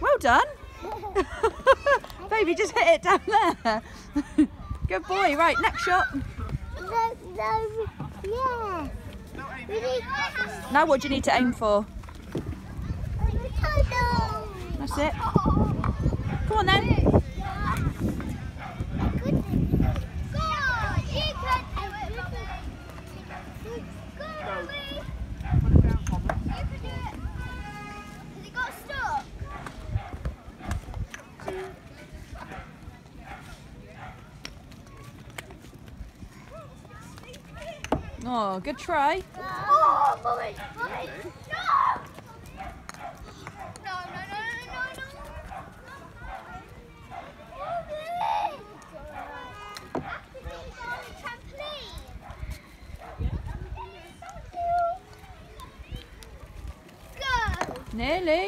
Well done. Baby, just hit it down there. Good boy. Right, next shot. No, no, yeah. Really? Now what do you need to aim for? That's it. Come on then. no. Good. God, you can do it. Go, Ollie. You can do it. Has it got stuck? Oh, good try. Oh, Mummy, Mummy, no! No, no, no, no, no, no. Mummy! After being on the trampoline. Go! Nearly.